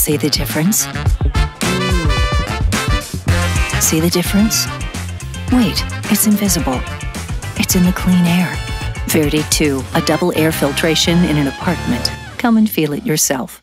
See the difference? See the difference? Wait, it's invisible. It's in the clean air. Verde 2, a double air filtration in an apartment. Come and feel it yourself.